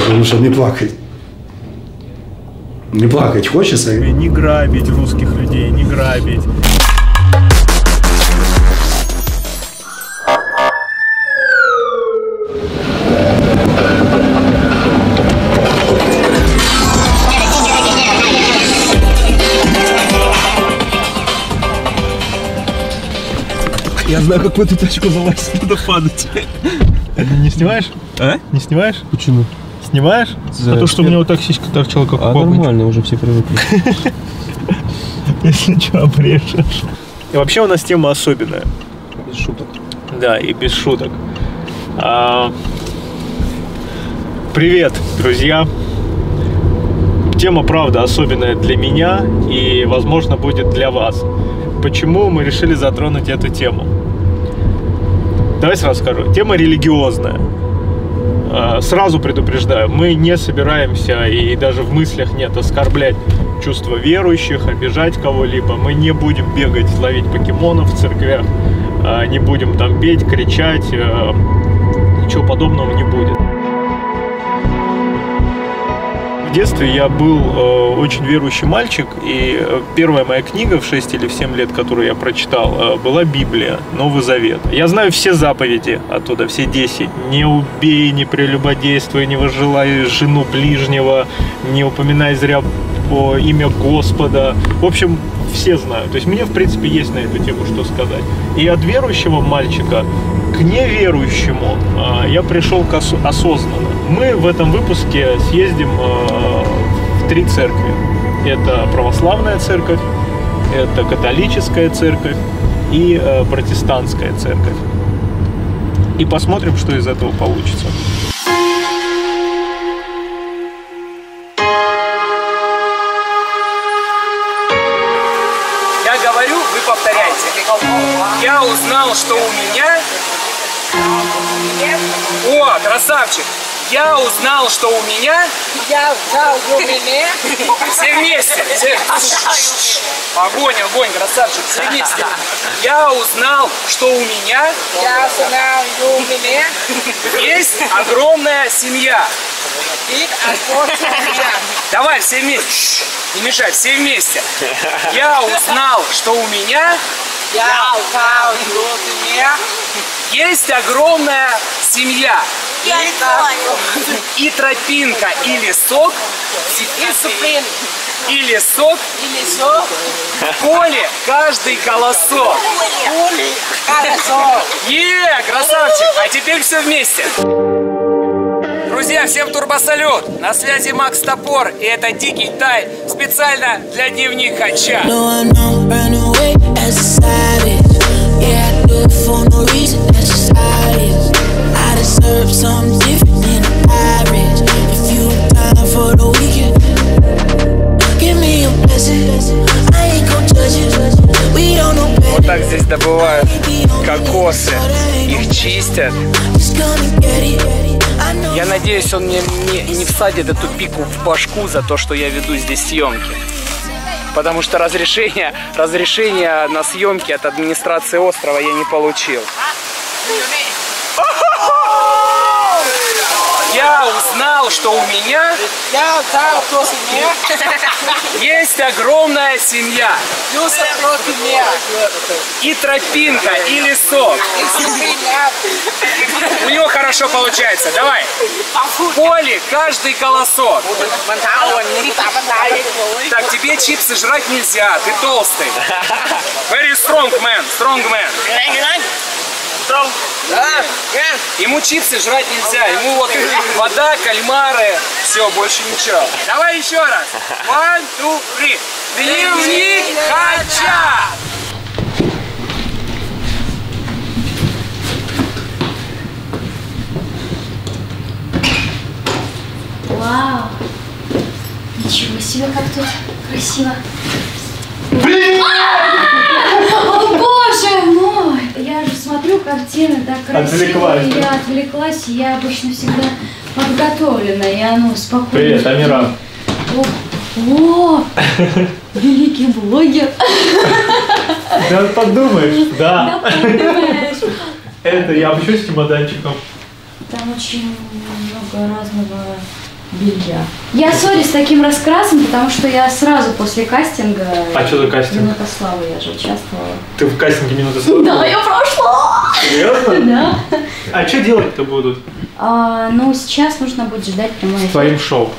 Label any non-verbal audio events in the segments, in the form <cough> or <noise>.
потому что не плакать. Не плакать хочется. Не грабить русских людей, не грабить. Я знаю, как в эту тачку залазить, надо падать. Не снимаешь? А? Не снимаешь? Почему? Снимаешь? За А то, что у меня вот так сиська торчала, как у А папы. нормально, уже все привыкли. <laughs> Если что, обрежешь. И вообще у нас тема особенная. Без шуток. Да, и без шуток. А, Привет, друзья. Тема, правда, особенная для меня и, возможно, будет для вас. Почему мы решили затронуть эту тему? Давай сразу скажу. Тема религиозная. А, Сразу предупреждаю, мы не собираемся и даже в мыслях нет оскорблять чувства верующих, обижать кого-либо. Мы не будем бегать, ловить покемонов в церквях, а, не будем там петь, кричать, э, ничего подобного не будет. Детстве я был э, очень верующий мальчик, и э, первая моя книга в 6 или в 7 лет, которую я прочитал, э, была Библия, Новый Завет. Я знаю все заповеди оттуда, все 10. Не убей, не прелюбодействуй, не возжелай жену ближнего, не упоминай зря по имя Господа. В общем, все знают. То есть мне, в принципе, есть на эту тему что сказать. И от верующего мальчика к неверующему а, я пришел к ос- осознанно. Мы в этом выпуске съездим а, в три церкви. Это православная церковь, это католическая церковь и э, протестантская церковь. И посмотрим, что из этого получится. Я говорю, вы повторяйте. Я узнал, что у меня... О, красавчик! Я узнал, что у меня... Я знал у меня, Все вместе! Все... Огонь, огонь, красавчик! Все вместе! Я узнал, что у меня я знал у меня, есть огромная семья. и отпустил меня. Давай, все вместе! Не мешай, все вместе! Я узнал, что у меня Я знал у меня, есть огромная семья. и. <laughs> И тропинка, и лесок, Дисциплин и лесок, и лесок, поле каждый колосок. пули, колесо. Е, красавчик! А теперь все вместе. Друзья, всем турбосалют! На связи Макс Топор, и это Дикий Тай специально для know better. Вот так здесь добывают кокосы, их чистят. Я надеюсь, он мне не, не всадит эту пику в башку за то, что я веду здесь съемки. Потому что разрешение, разрешение на съемки от администрации острова я не получил. Я узнал, что у меня есть огромная семья. И тропинка, и лесок. У него хорошо получается. Давай. В поле каждый колосок. Так, тебе чипсы жрать нельзя, ты толстый. Very strong man, strong man. Strong. Đó, nha. Ему чипсы жрать нельзя, ему вот вода, кальмары, все, больше ничего. Давай еще раз. One, two, three. Дневник Хача! Вау! Ничего себе, как тут красиво. Блин! О, боже мой! Я же смотрю, картина так красиво. Отвлеклась, да? Я отвлеклась, я обычно всегда подготовлена, и оно спокойно. Привет, Амира. О, о, великий блогер. Да подумаешь, Да, понимаешь. Это я вообще с чемоданчиком. Там очень много разного белья. Я сори с таким раскрасом, потому что я сразу после кастинга... А что за кастинг? Минута славы я же участвовала. Ты в кастинге минуты славы? Да, я прошла! Серьезно? <laughs> Да. А что делать-то будут А, ну, сейчас нужно будет ждать прямой с эфир. твоим шоу?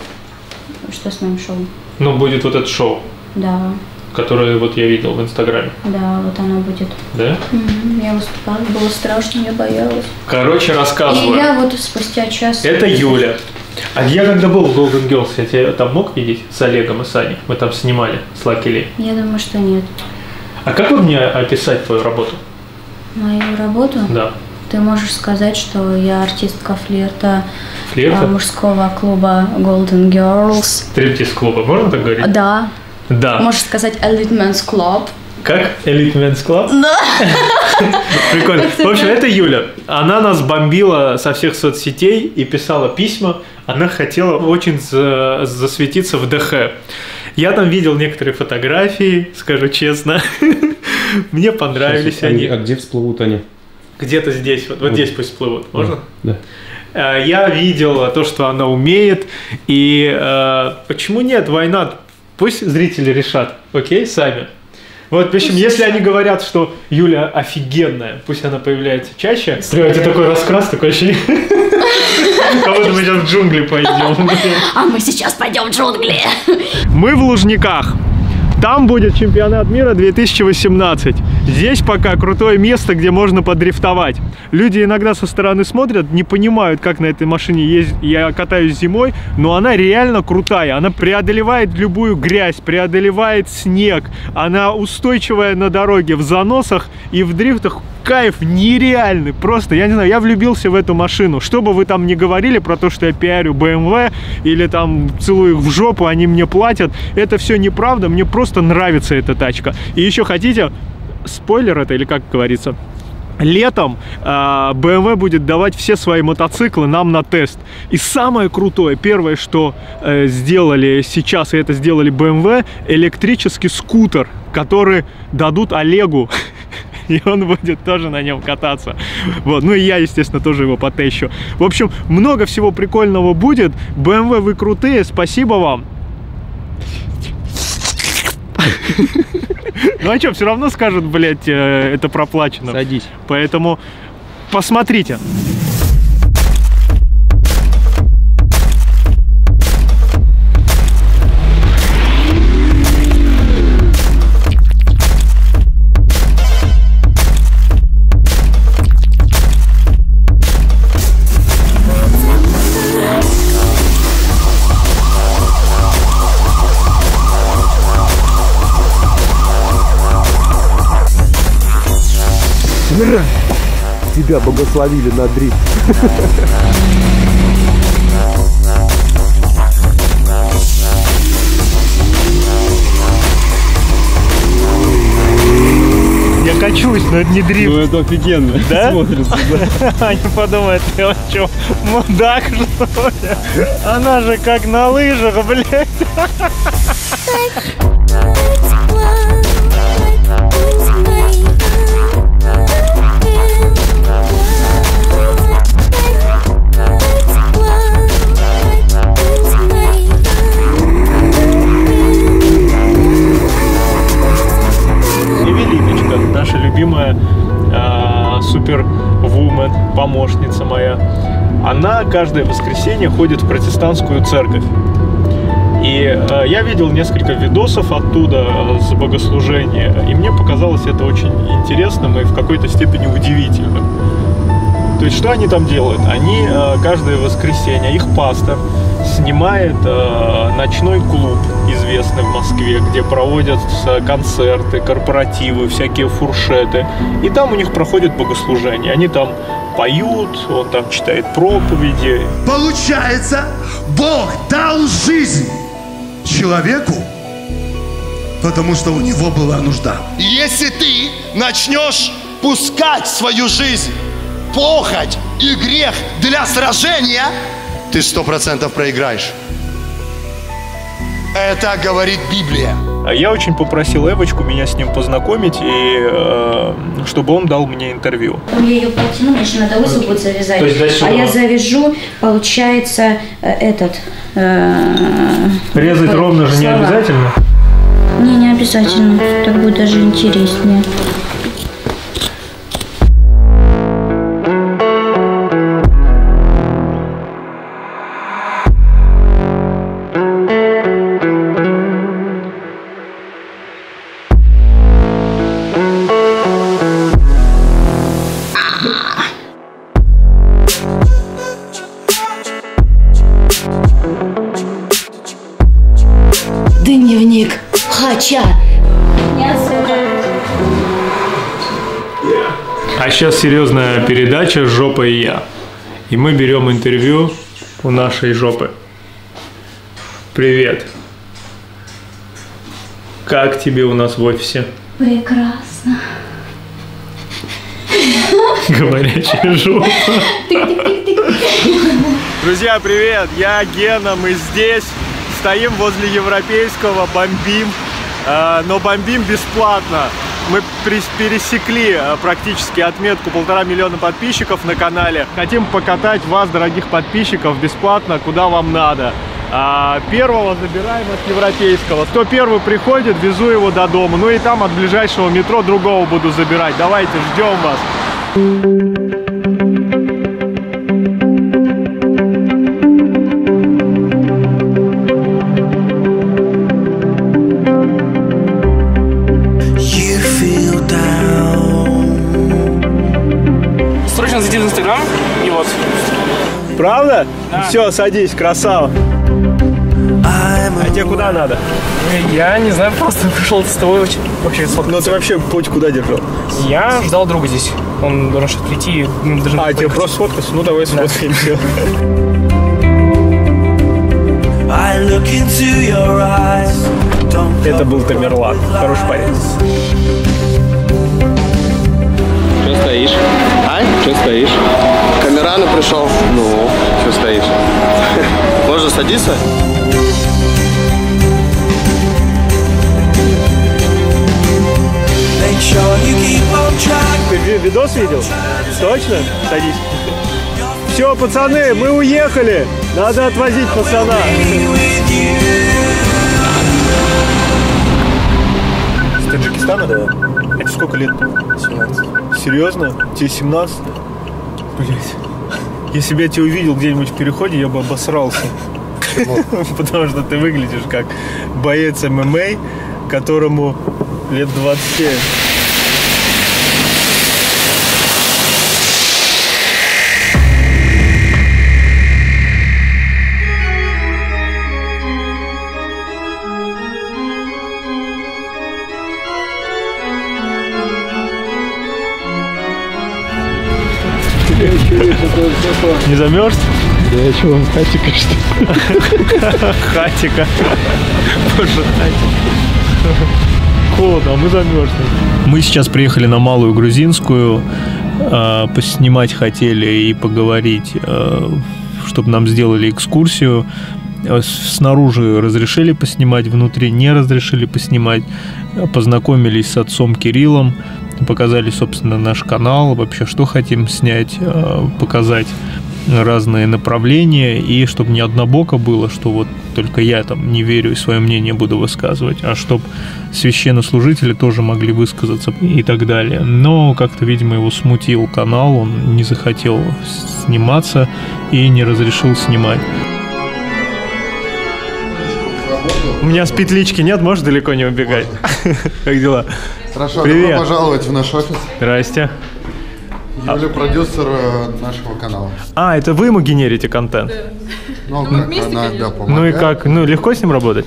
Что с моим шоу? Ну, будет вот это шоу, Да, которое вот я видел в Инстаграме, да, вот оно будет. да? Мгм, Я выступала, было страшно, я боялась. Короче, И рассказываю. я вот спустя час... Это Юля. А я когда был в Golden Girls, я тебя там мог видеть с Олегом и Саней? Мы там снимали с Lucky Lee. Я думаю, что нет. А как бы мне описать твою работу? Мою работу Да. ты можешь сказать, что я артистка флирта, Флирта? а, мужского клуба Golden Girls. Стриптиз клуба, можно так говорить? Да, Да. можешь сказать Elite Men's Club. Как? Elite Men's Club? Да. <laughs> Прикольно. В общем, <laughs> это Юля. Она нас бомбила со всех соцсетей и писала письма. Она хотела очень за- засветиться в ДХ. Я там видел некоторые фотографии, скажу честно. <laughs> Мне понравились Они- они. А где всплывут они? Где-то здесь, вот, вот здесь пусть всплывут. Можно? Да. Э, Я видел то, что она умеет, и э, почему нет, война? Пусть зрители решат, окей, сами. Вот, в общем, если они говорят, что Юля офигенная, пусть она появляется чаще. Бля, это такой раскрас, такое ощущение. <laughs> Как будто мы сейчас в джунгли пойдем. <laughs> А мы сейчас пойдем в джунгли. Мы в Лужниках. Там будет чемпионат мира 2018. Здесь пока крутое место, где можно подрифтовать. Люди иногда со стороны смотрят, не понимают, как на этой машине ездить. Я катаюсь зимой, но она реально крутая. Она преодолевает любую грязь, преодолевает снег. Она устойчивая на дороге в заносах и в дрифтах. Кайф нереальный. Просто, я не знаю, я влюбился в эту машину. Что бы вы там ни говорили про то, что я пиарю BMW или там целую их в жопу, они мне платят. Это все неправда. Мне просто нравится эта тачка. И еще хотите, спойлер это или как говорится, Летом а, BMW будет давать все свои мотоциклы нам на тест. И самое крутое, первое, что э, сделали сейчас, и это сделали BMW, электрический скутер, который дадут Олегу. <laughs> И он будет тоже на нем кататься. Вот. Ну и я, естественно, тоже его потещу. В общем, много всего прикольного будет. BMW вы крутые, спасибо вам. <laughs> Ну а что, все равно скажут, блядь, э, это проплачено. Садись. Поэтому посмотрите. Тебя благословили на дрифт. Я качусь, но это не дрифт. Ну это офигенно. Да? Смотрится, да. <laughs> Они подумают, ты что, мудак что ли? Она же как на лыжах, блядь. Наша любимая а, супервумен, помощница моя, она каждое воскресенье ходит в протестантскую церковь. И э, я видел несколько видосов оттуда э, с богослужения, и мне показалось это очень интересным и в какой-то степени удивительным. То есть что они там делают? Они э, каждое воскресенье, их пастор снимает э, ночной клуб, известный в Москве, где проводятся концерты, корпоративы, всякие фуршеты. И там у них проходит богослужение. Они там поют, он там читает проповеди. Получается, Бог дал жизнь человеку, потому что у него была нужда. Если ты начнешь пускать свою жизнь похоть и грех для сражения, ты сто процентов проиграешь. Это говорит Библия. А Я очень попросил Эвочку меня с ним познакомить, и э, чтобы он дал мне интервью. Я ее потяну, мне же надо узел будет завязать. То есть дальше а я было- завяжу, получается, э, этот, э, Резать ровно же не слова. обязательно. Не, не обязательно. Так будет даже интереснее. Серьезная передача «Жопа и я». И мы берем интервью у нашей жопы. Привет. Как тебе у нас в офисе? Прекрасно. Говорящая жопа. Друзья, привет! Я Гена, мы здесь. Стоим возле Европейского, бомбим. Э, Но бомбим бесплатно. Мы пересекли э, практически отметку полтора миллиона подписчиков на канале. Хотим покатать вас, дорогих подписчиков, бесплатно, куда вам надо. А, Первого забираем от Европейского. Кто первый приходит, везу его до дома. Ну и там от ближайшего метро другого буду забирать. Давайте, ждем вас. Все, садись, красава. А тебе куда надо? Я не знаю, просто пришел с тобой очень вообще Ну ты вообще путь куда держал? Я ждал друга здесь. Он должен прийти. и мы должны А, тебе просто сфоткаться? Ну давай сфоткаемся. Это был Тамерлан. Хороший парень. Что стоишь? А? Что стоишь? Камерану пришел. Ну, что стоишь? <laughs> Можно садиться? Ты ви- видос видел? Точно? Садись. Все, пацаны, мы уехали. Надо отвозить пацана. С Таджикистана, да? Это сколько лет? 17. Серьезно? Тебе 17? Блять. Если бы я тебя увидел где-нибудь в переходе, я бы обосрался. <laughs> Потому что ты выглядишь как боец ММА, которому лет 27. Не замерз? Да я что, хатика что ли? Хатика. Боже, хатика. Холодно, а мы замерзли. Мы сейчас приехали на Малую Грузинскую. э, Поснимать хотели и поговорить, чтобы нам сделали экскурсию. С- Снаружи разрешили поснимать, внутри не разрешили поснимать. Познакомились с отцом Кириллом, показали, собственно, наш канал, вообще, что хотим снять, э, показать разные направления, и чтобы не однобоко было, что вот только я там не верю и свое мнение буду высказывать, а чтобы священнослужители тоже могли высказаться и так далее. Но как-то, видимо, его смутил канал, он не захотел сниматься и не разрешил снимать. У меня с петлички нет, можешь далеко не убегать? Как дела? Хорошо, Привет. добро пожаловать в наш офис. Здрасте. Юля, продюсер нашего канала. А, это вы ему генерите контент? Ну, как вместе, она, да, Ну и помогает. как? Ну, легко с ним работать?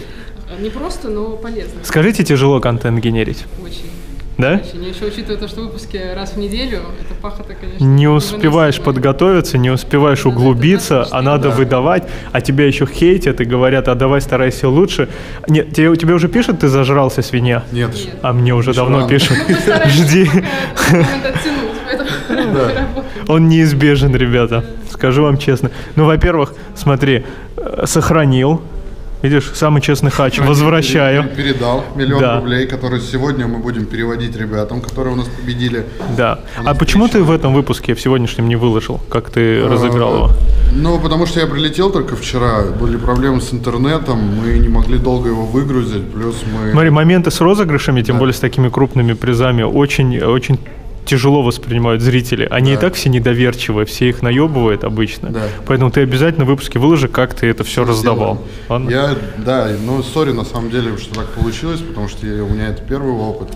Не просто, но полезно. Скажите, тяжело контент генерить? Очень. Да? Я еще учитывая то, что выпуски раз в неделю, это пахота, конечно. Не успеваешь подготовиться, не успеваешь углубиться, а надо выдавать, а тебя еще хейтят и говорят, а давай старайся лучше. Нет, тебе, тебе уже пишут, ты зажрался, свинья? Нет. А мне уже давно рано. пишут. <laughs> Жди. <laughs> Он неизбежен, ребята. Скажу вам честно. Ну, во-первых, смотри, э, сохранил Видишь, самый честный хач. Возвращаю. Передал миллион Да. рублей, которые сегодня мы будем переводить ребятам, которые у нас победили. Да. А почему ты в этом выпуске, в сегодняшнем, не выложил? Как ты разыграл его? Ну, потому что я прилетел только вчера, были проблемы с интернетом, мы не могли долго его выгрузить, плюс мы... Смотри, моменты с розыгрышами, тем более с такими крупными призами, очень, очень тяжело воспринимают зрители. Они и так все недоверчивые, все их наебывают обычно. Да. Поэтому ты обязательно в выпуске выложи, как ты это все раздавал. Ладно? Я, да, ну, сори, на самом деле, что так получилось, потому что я- у меня это первый опыт.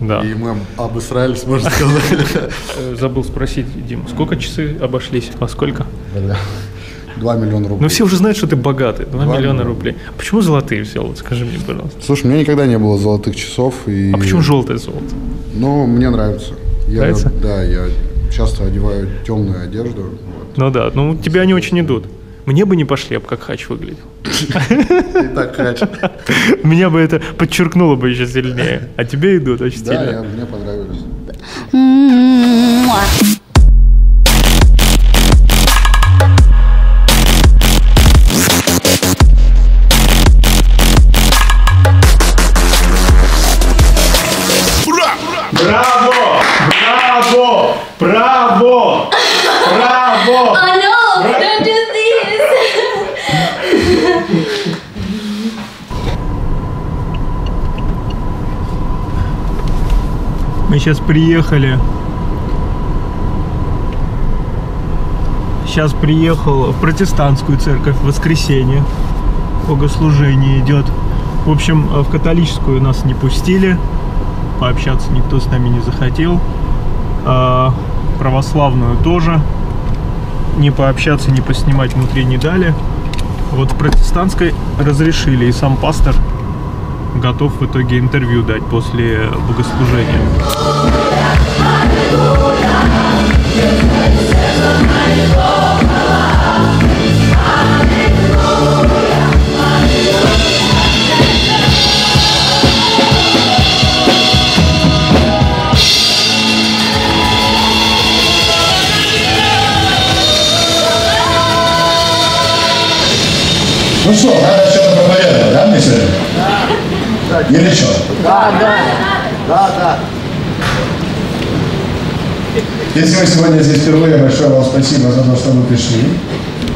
Да. И мы обосрались, можно сказать. <laughs> Э, Забыл спросить, Дим, сколько часы обошлись? Во сколько? Бля. Два миллиона рублей. Ну все уже знают, что ты богатый. 2 Два миллиона миллиона. рублей. А почему золотые взял? Вот скажи мне, пожалуйста. Слушай, у меня никогда не было золотых часов. И... А почему желтое золото? Ну, мне нравится. Я, Нравится? Да, я часто одеваю темную одежду. вот. Ну да, ну тебе они очень идут. Мне бы не пошли, я бы как хач выглядел. И так хач. <laughs> Меня бы это подчеркнуло бы еще сильнее. А тебе идут очень Да, сильно. я- мне понравились. Сейчас приехали. Сейчас приехал в протестантскую церковь в воскресенье. Богослужение идет. В общем, э, в католическую нас не пустили. Пообщаться никто с нами не захотел. А, православную тоже. Не пообщаться, не поснимать внутри не дали. Вот в протестантской разрешили. И сам пастор готов в итоге интервью дать после богослужения. Ну что, надо что-то проповедовать, да, мне сегодня? Или что? Да, да. Да, да. Если вы сегодня здесь впервые, большое вам спасибо за то, что вы пришли.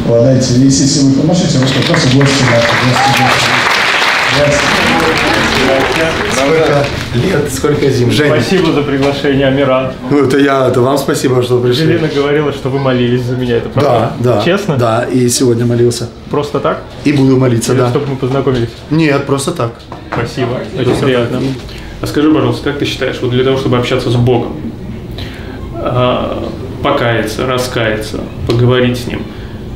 Вот, дайте, если, если вы поможете, вы просто гости наши, гости, гости. Сколько лет, сколько зим. Женя. Спасибо за приглашение, Амиран. Ну, это я, это вам спасибо, что пришли. Елена говорила, что вы молились за меня, это правда? Да, да. Честно? Да, и сегодня молился. Просто так? И буду молиться, Или да. чтобы мы познакомились? Нет, просто так. Спасибо, очень Просто приятно. так. А скажи, пожалуйста, как ты считаешь, вот для того, чтобы общаться с Богом, а, покаяться, раскаяться, поговорить с Ним,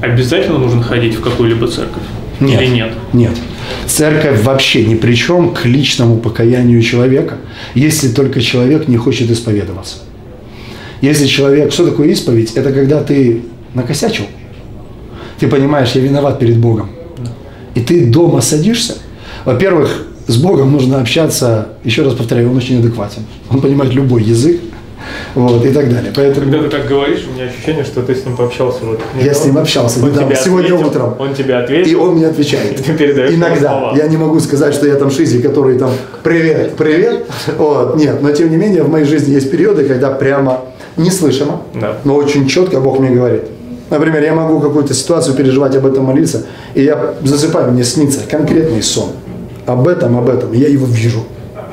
обязательно нужно ходить в какую-либо церковь? Нет. Или нет? Нет. Церковь вообще ни при чем к личному покаянию человека, если только человек не хочет исповедоваться. Если человек... Что такое исповедь? Это когда ты накосячил. Ты понимаешь, я виноват перед Богом. И ты дома садишься. Во-первых, с Богом нужно общаться, еще раз повторяю, он очень адекватен. Он понимает любой язык. Вот, и так далее. Поэтому Когда ты так говоришь, у меня ощущение, что ты с ним пообщался вот я с ним общался Он недавно, сегодня ответил, утром. Он тебе ответил. И он мне отвечает. Ты передаешь Иногда. слова. Я не могу сказать, что я там шизи, который там привет, привет. Вот, нет, но тем не менее в моей жизни есть периоды, когда прямо неслышимо, Да. но очень четко Бог мне говорит. Например, я могу какую-то ситуацию переживать, об этом молиться, и я засыпаю, мне снится конкретный сон. Об этом, об этом. Я его вижу.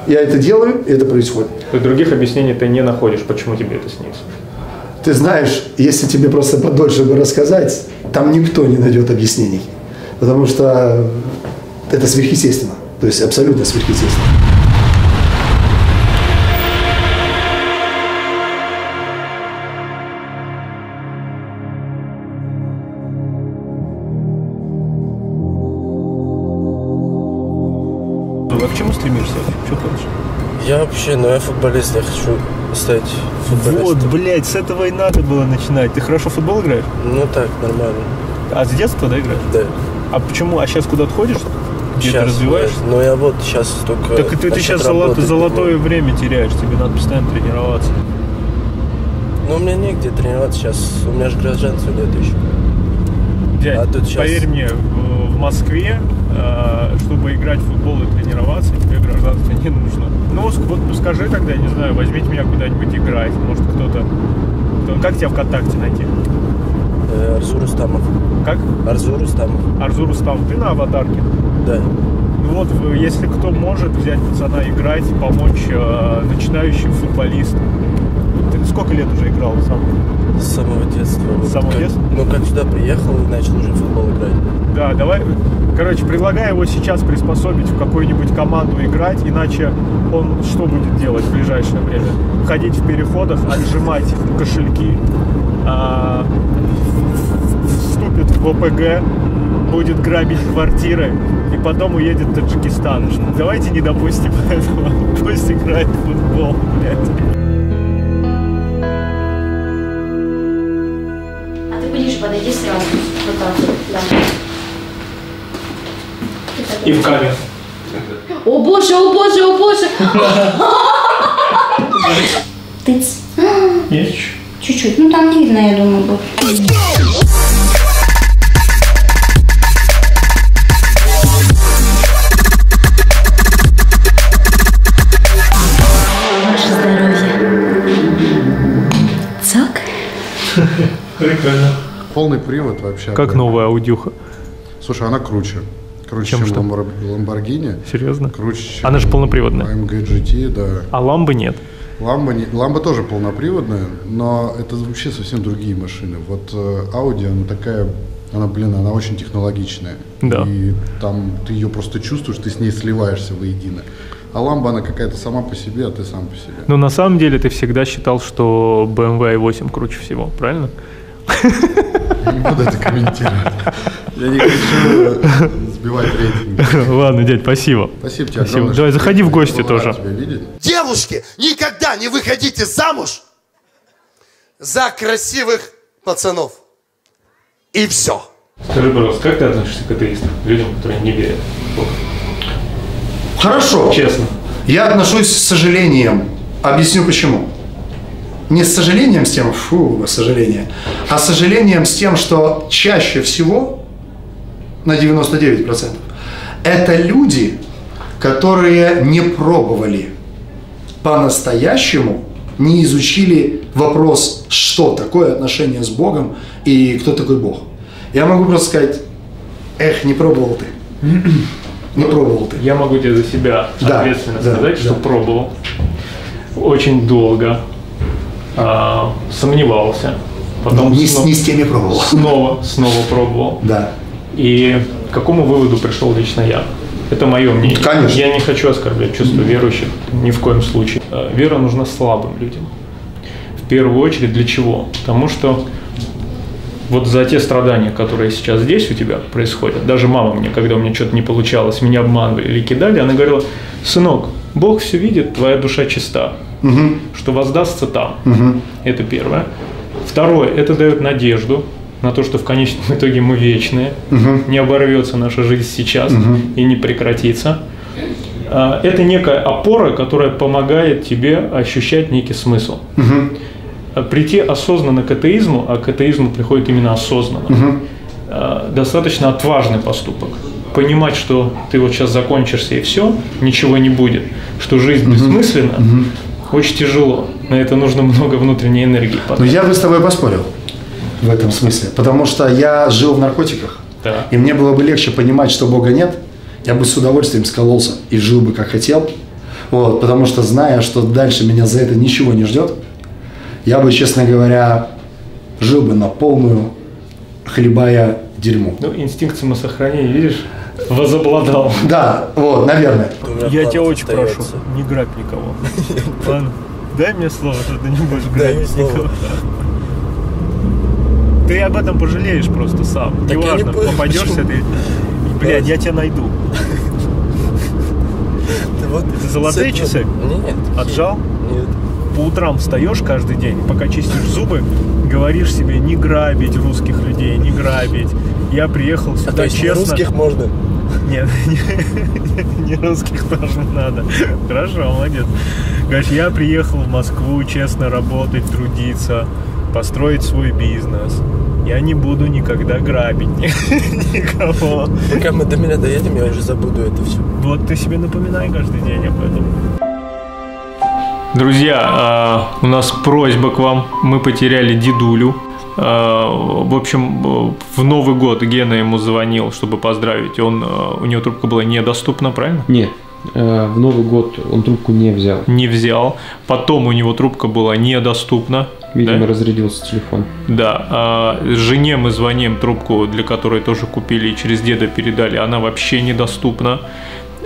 Я это делаю, и это происходит. То есть других объяснений ты не находишь, почему тебе это снится. Ты знаешь, если тебе просто подольше бы рассказать, там никто не найдет объяснений. Потому что это сверхъестественно. То есть абсолютно сверхъестественно. Ну я футболист, я хочу стать футболистом. Вот, блядь, с этого и надо было начинать. Ты хорошо в футбол играешь? Ну так, нормально. А с детства, да, играешь? Да. А почему? А сейчас куда-то ходишь? Где ты Щас, развиваешься? Ну я вот сейчас только... Так и ты, ты сейчас работы золотое время теряешь, тебе надо постоянно тренироваться. Ну у меня негде тренироваться сейчас, у меня же гражданства нет еще. Дядь, А тут щас- поверь мне, Москве, э, чтобы играть в футбол и тренироваться, тебе гражданство не нужно. Ну, вот скажи тогда, я не знаю, возьмите меня куда-нибудь играть. Может, кто-то... кто- Как тебя ВКонтакте найти? Э, Арзур Рустамов. Как? Арзур Рустамов. Арзур Рустам, ты на аватарке? Да. Ну вот, в- если кто может взять пацана играть, помочь э, начинающим футболистам. Сколько лет уже играл сам? С самого детства. С самого Как- детства? Ну, как сюда приехал и начал уже в футбол играть. Да, давай, короче, предлагаю его сейчас приспособить в какую-нибудь команду играть, иначе он что будет делать в ближайшее время? Ходить в переходах, отжимать кошельки, а, вступит в ОПГ, будет грабить квартиры и потом уедет в Таджикистан. Давайте не допустим этого. Пусть играет в футбол, блядь. И в камеру. О боже, о боже, о боже! Тыц. Есть? Чуть-чуть. Ну там не видно, я думаю, будет. Ваше здоровье. Цок. Прикольно. Полный привод вообще. Как новая аудюха? Слушай, она круче. Круче, Чем чем, что? Ламбор- Lamborghini. Серьезно? Круче, чем Она же полноприводная. AMG GT, да. А ламбы нет. Ламба, не, Ламба тоже полноприводная, но это вообще совсем другие машины. Вот э, Audi, она такая, она, блин, она очень технологичная. Да. И там ты ее просто чувствуешь, ты с ней сливаешься воедино. А Ламба, она какая-то сама по себе, а ты сам по себе. Но на самом деле ты всегда считал, что BMW i8 круче всего, правильно? Не буду это комментировать. Я не хочу сбивать рейтинг. Ладно, дядь, спасибо. Спасибо тебе Спасибо. огромное, Давай, заходи в гости тоже. Девушки, никогда не выходите замуж за красивых пацанов. И все. Скажи, пожалуйста, как ты относишься к атеистам, людям, которые не верят? Хорошо. Честно. Я отношусь с сожалением. Объясню почему. Не с сожалением с тем, фу, сожаление, а с сожалением с тем, что чаще всего, на 99%, это люди, которые не пробовали по-настоящему, не изучили вопрос, что такое отношение с Богом и кто такой Бог. Я могу просто сказать, эх, не пробовал ты. <clears throat> Не пробовал ты. Я могу тебе за себя Да, ответственно да, сказать, что да. пробовал. Очень долго. А, сомневался. Потом Ну, не снова- не с теми пробовал. Снова, снова пробовал. Да. И к какому выводу пришел лично я? Это мое мнение. Конечно. Я не хочу оскорблять чувства верующих ни в коем случае. Э, Вера нужна слабым людям. В первую очередь для чего? Потому что вот за те страдания, которые сейчас здесь у тебя происходят, даже мама мне, когда у меня что-то не получалось, меня обманывали или кидали, она говорила, сынок, Бог все видит, твоя душа чиста, Мгм. что воздастся там. Мгм. Это первое. Второе, это дает надежду на то, что в конечном <laughs> итоге мы вечные, Мгм. не оборвется наша жизнь сейчас Мгм. и не прекратится. А, Это некая опора, которая помогает тебе ощущать некий смысл. Мгм. А Прийти осознанно к атеизму, а к атеизму приходит именно осознанно, а, достаточно отважный поступок. Понимать, что ты вот сейчас закончишься и все, ничего не будет, что жизнь бессмысленна, очень тяжело. На это нужно много внутренней энергии. Но потратить. я бы с тобой поспорил в этом смысле, потому что я жил в наркотиках, Да. и мне было бы легче понимать, что Бога нет, я бы с удовольствием скололся и жил бы как хотел, вот, потому что зная, что дальше меня за это ничего не ждет, я бы, честно говоря, жил бы на полную, хлебая дерьмо. Ну, инстинкт самосохранения, видишь, возобладал. Да, вот, наверное. Я тебя очень прошу, не грабь никого. <laughs> Ладно, дай мне слово, что ты не будешь грабить никого. Ты об этом пожалеешь просто сам. Неважно, попадешься ты. Блядь, я тебя найду. <laughs> Это золотые часы? Нет. Отжал? Нет. По утрам встаешь каждый день, пока чистишь зубы, говоришь себе не грабить русских людей, не грабить. Я приехал сюда А то есть честно. русских можно? Нет, <laughs> не, не русских тоже надо. Хорошо, молодец. Говоришь, я приехал в Москву честно работать, трудиться, построить свой бизнес. Я не буду никогда грабить ни- <laughs> никого. Пока мы до меня доедем, я уже забуду это все. Вот ты себе напоминай каждый день об этом. Друзья, а, у нас просьба к вам. Мы потеряли дедулю. А, В общем, э, в Новый год Гена ему звонил, чтобы поздравить. Он, э, у него трубка была недоступна, правильно? Нет, э, в Новый год он трубку не взял. Не взял. Потом у него трубка была недоступна. Видимо, да? разрядился телефон. Да, а жене мы звоним, трубку для которой тоже купили и через деда передали, она вообще недоступна.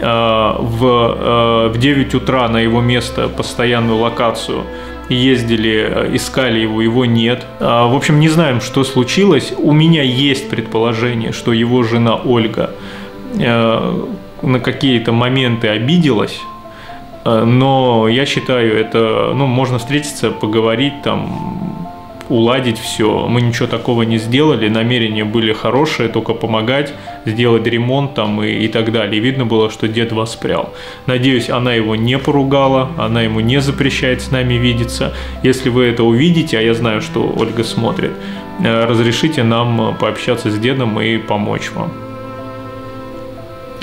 А, В, э, в 9 утра на его место, постоянную локацию, ездили, э, искали его, его нет. А, В общем, не знаем, что случилось. У меня есть предположение, что его жена Ольга э, на какие-то моменты обиделась, Э, но я считаю, это, ну, можно встретиться, поговорить, там, уладить все. Мы ничего такого не сделали, намерения были хорошие, только помогать, сделать ремонт там и, и так далее. И видно было, что дед воспрял. Надеюсь, она его не поругала, она ему не запрещает с нами видеться. Если вы это увидите, а я знаю, что Ольга смотрит, э, разрешите нам пообщаться с дедом и помочь вам.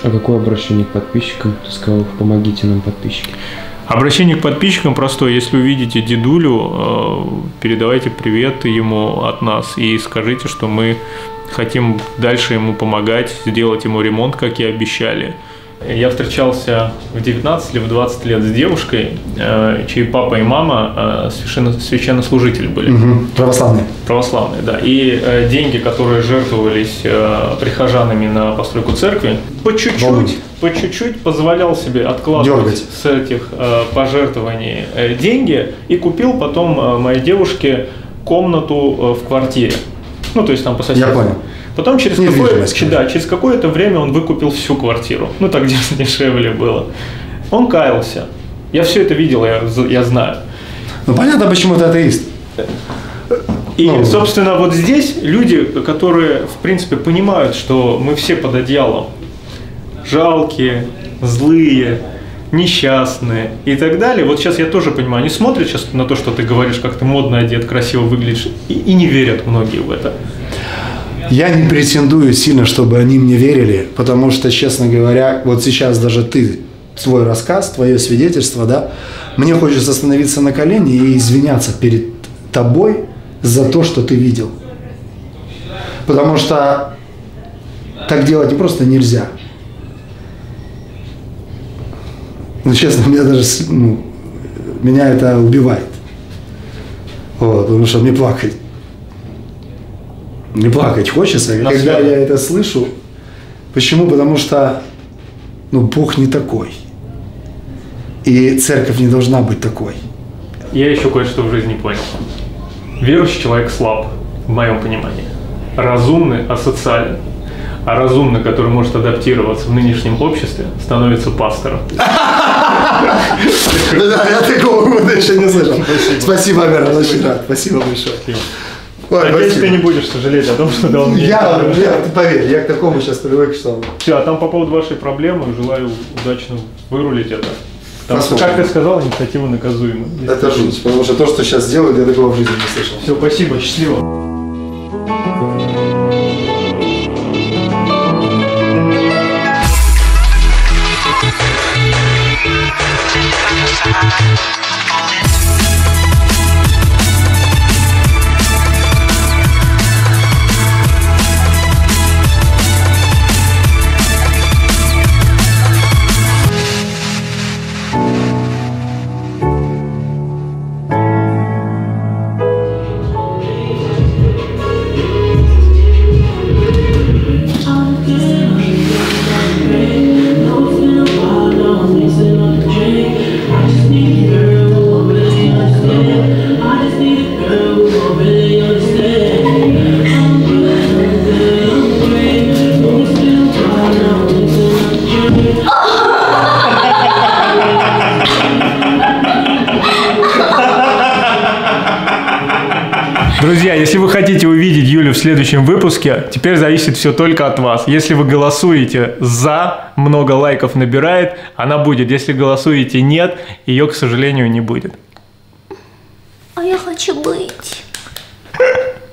А какое обращение к подписчикам? Ты сказал, помогите нам, подписчики. Обращение к подписчикам простое. Если увидите дедулю, э, передавайте привет ему от нас и скажите, что мы хотим дальше ему помогать, сделать ему ремонт, как и обещали. Я встречался в 19 или в 20 лет с девушкой, э, чьи папа и мама э, священно- священнослужители были. Мгм. Православные. Православные, да. И э, деньги, которые жертвовались прихожанами на постройку церкви, по чуть-чуть, по чуть-чуть позволял себе откладывать Дергать. с этих пожертвований деньги и купил потом моей девушке комнату в квартире. Ну, то есть там по соседству. Я понял. Потом через, Недвижимость, какое, да, через какое-то время он выкупил всю квартиру. Ну, так <laughs> где дешевле было. Он каялся. Я все это видел, я, я знаю. Ну понятно, почему ты атеист. И, Ну. собственно, вот здесь люди, которые, в принципе, понимают, что мы все под одеялом, жалкие, злые, несчастные и так далее. Вот сейчас я тоже понимаю, они смотрят сейчас на то, что ты говоришь, как ты модно одет, красиво выглядишь, и, и не верят многие в это. Я не претендую сильно, чтобы они мне верили, потому что, честно говоря, вот сейчас даже ты, свой рассказ, твое свидетельство, да, мне хочется остановиться на колени и извиняться перед тобой за то, что ты видел. Потому что так делать не просто нельзя. Ну, честно, меня даже, ну, меня это убивает. Вот, потому что мне плакать не плакать хочется, На когда я это слышу. Почему? Потому что ну, Бог не такой. И церковь не должна быть такой. Я еще кое-что в жизни понял. Верующий человек слаб, в моем понимании. Разумный, асоциален. А разумный, который может адаптироваться в нынешнем обществе, становится пастором. <laughs> Да, я такого года еще не слышал. Спасибо, Амир, очень рад. Спасибо большое. Ой, Надеюсь, спасибо. ты не будешь сожалеть о том, что дал мне. Я, я, ты поверь, я к такому сейчас привык, что... Все, а там по поводу вашей проблемы желаю удачно вырулить это. Посмотрим. как ты сказал, инициатива наказуема. Это жуть, потому что то, что сейчас делают, я такого в жизни не слышал. Все, спасибо, счастливо. Друзья, следующем выпуске. Теперь зависит все только от вас. Если вы голосуете «за», много лайков набирает, она будет. Если голосуете «нет», ее, к сожалению, не будет. А я хочу быть.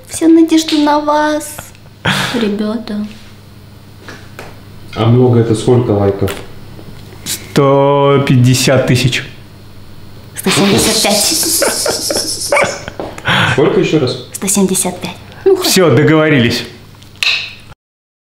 Все надежда на вас, ребята. А много это сколько лайков? 150 тысяч. 175. Сколько еще раз? 175. Ну, Все, договорились.